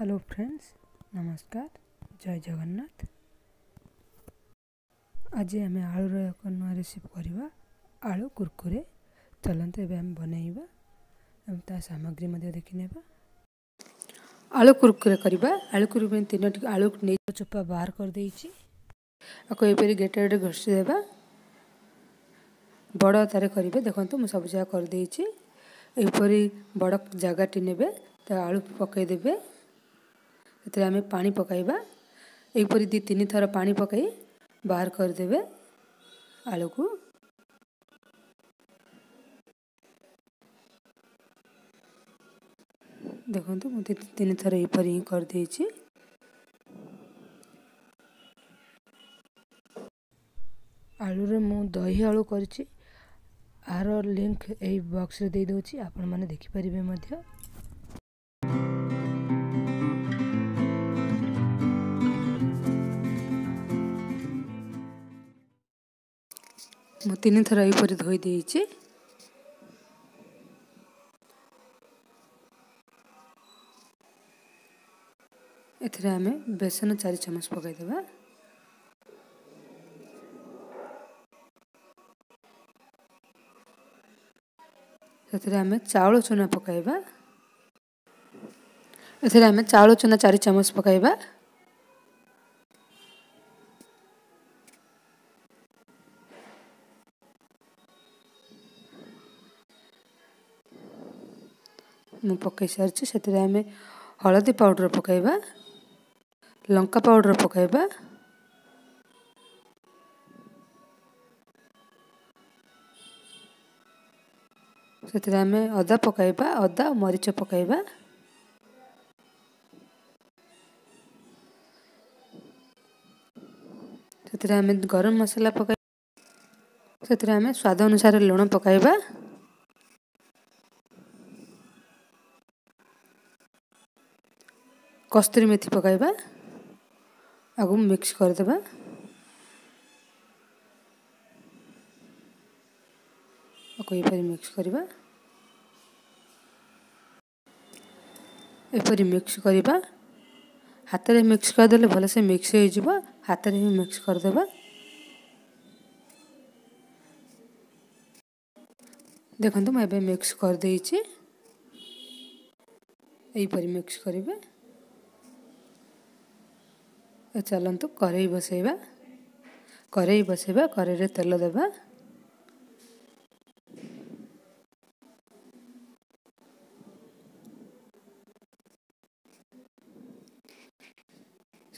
hello friends ନମସ୍କାର ଜୟ ଜଗନ୍ନାଥ ଆଜି ଆମେ ଆଳୁର ଏକ ନୂଆ ରେସିପି କରିବା ଆଳୁ କୁର୍କୁରେ ଚାଲନ୍ତୁ ଏବେ ଆମେ ବନେଇବା ଏବଂ ତା ସାମଗ୍ରୀ ମଧ୍ୟ ଦେଖିନେବା ଆଳୁ କୁର୍କୁରେ କରିବା ଆଳୁ କୁର୍କୁରେ ପାଇଁ ତିନୋଟି ଆଳୁ ନେଇ ଚୋପା ବାହାର କରିଦେଇଛି ଆକୁ ଏପରି ଗେଟରେ ଘଷି ଦେବା ବଡ଼ ତାରେ କରିବେ ଦେଖନ୍ତୁ ମୁଁ ସବୁ ଜାଗା କରିଦେଇଛି ଏହିପରି ବଡ଼ ଜାଗାଟି ନେବେ ତା ଆଳୁ ପକାଇଦେବେ ସେଥିରେ ଆମେ ପାଣି ପକାଇବା ଏହିପରି ଦୁଇ ତିନି ଥର ପାଣି ପକାଇ ବାହାର କରିଦେବେ ଆଳୁକୁ ଦେଖନ୍ତୁ ମୁଁ ଦୁଇ ତିନି ଥର ଏହିପରି ହିଁ କରିଦେଇଛି ଆଳୁରେ ମୁଁ ଦହି ଆଳୁ କରିଛି ଏହାର ଲିଙ୍କ ଏହି ବକ୍ସରେ ଦେଇଦେଉଛି ଆପଣମାନେ ଦେଖିପାରିବେ ମଧ୍ୟ ମୁଁ ତିନି ଥର ଏହିପରି ଧୋଇ ଦେଇଛି ଏଥିରେ ଆମେ ବେସନ ଚାରି ଚାମଚ ପକାଇଦେବା ସେଥିରେ ଆମେ ଚାଉଳ ଚୁନା ପକାଇବା ଏଥିରେ ଆମେ ଚାଉଳ ଚୁନା ଚାରି ଚାମଚ ପକାଇବା ମୁଁ ପକାଇ ସାରିଛି ସେଥିରେ ଆମେ ହଳଦୀ ପାଉଡ଼ର ପକାଇବା ଲଙ୍କା ପାଉଡ଼ର ପକାଇବା ସେଥିରେ ଆମେ ଅଦା ପକାଇବା ଅଦା ଓ ମରିଚ ପକାଇବା ସେଥିରେ ଆମେ ଗରମ ମସଲା ପକାଇବା ସେଥିରେ ଆମେ ସ୍ୱାଦ ଅନୁସାରେ ଲୁଣ ପକାଇବା କସ୍ତୁରୀ ମେଥି ପକାଇବା ଆକୁ ମିକ୍ସ କରିଦେବା ଆକୁ ଏପରି ମିକ୍ସ କରିବା ଏପରି ମିକ୍ସ କରିବା ହାତରେ ମିକ୍ସ କରିଦେଲେ ଭଲସେ ମିକ୍ସ ହୋଇଯିବ ହାତରେ ହିଁ ମିକ୍ସ କରିଦେବା ଦେଖନ୍ତୁ ମୁଁ ଏବେ ମିକ୍ସ କରିଦେଇଛି ଏହିପରି ମିକ୍ସ କରିବେ ଚାଲନ୍ତୁ କରେଇ ବସାଇବା କରେଇ ବସାଇବା କରେଇରେ ତେଲ ଦେବା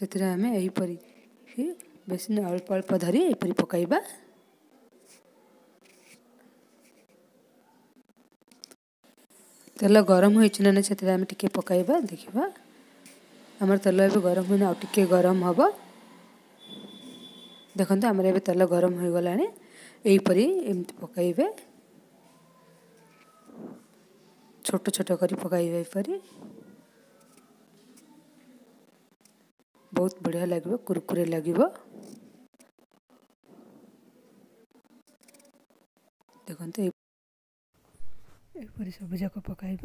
ସେଥିରେ ଆମେ ଏହିପରି ବେଶୀ ଅଳ୍ପ ଅଳ୍ପ ଧରି ଏହିପରି ପକାଇବା ତେଲ ଗରମ ହୋଇଛି ନା ନାହିଁ ସେଥିରେ ଆମେ ଟିକେ ପକାଇବା ଦେଖିବା आम तेल ए गरम हो गरम हम देखते आम तेल गरम हो गलापरि एम पक छोट छोट कर पक बहुत बढ़िया लगे कुरकुरे लगे देखते सब जाक पकड़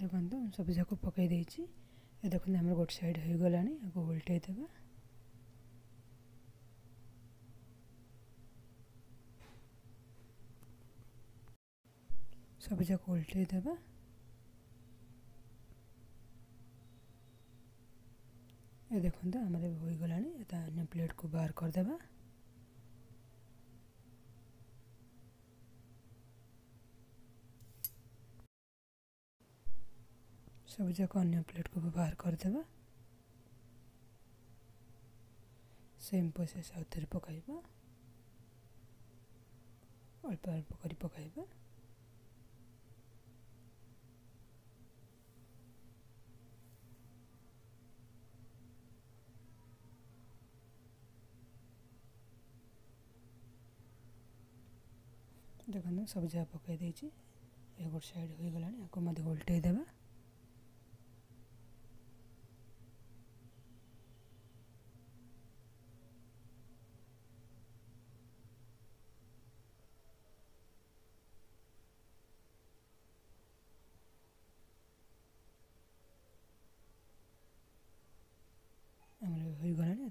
देखो सब जाक पकईदी देखते आम गोटे सैड हो गला ओल्टई दे सब जाक ओल्टई दे देखता आम गला प्लेट को बाहर करदे ସବୁଯାକ ଅନ୍ୟ ପ୍ଲେଟ୍କୁ ବ୍ୟବହାର କରିଦେବା ସେମ୍ ପ୍ରୋସେସ୍ ଆଉ ଥରେ ପକାଇବା ଅଳ୍ପ ଅଳ୍ପ କରି ପକାଇବା ଦେଖନ୍ତୁ ସବୁ ଯାହା ପକାଇ ଦେଇଛି ଏ ଗୋଟେ ସାଇଡ଼୍ ହୋଇଗଲାଣି ଆକୁ ମଧ୍ୟ ଓଲଟେଇ ଦେବା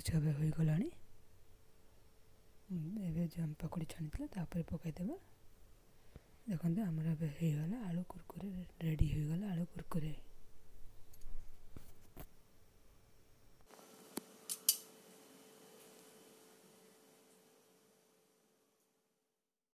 ମାଂସ ଏବେ ହୋଇଗଲାଣି ଏବେ ଜମ୍ ପକୁଡ଼ି ଛାଣିଥିଲେ ତାପରେ ପକାଇଦେବା ଦେଖନ୍ତୁ ଆମର ଏବେ ହେଇଗଲା ଆଳୁ କୁରକୁରେ ରେଡ଼ି ହୋଇଗଲା ଆଳୁ କୁରକୁରେ